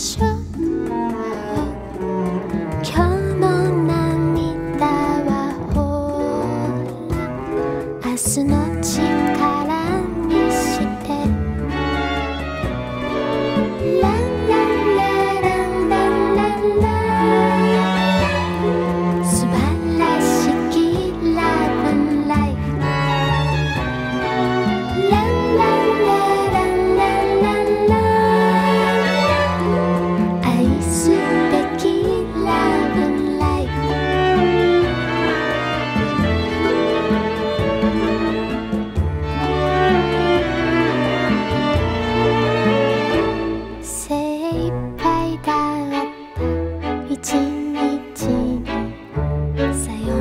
show. Sayonara.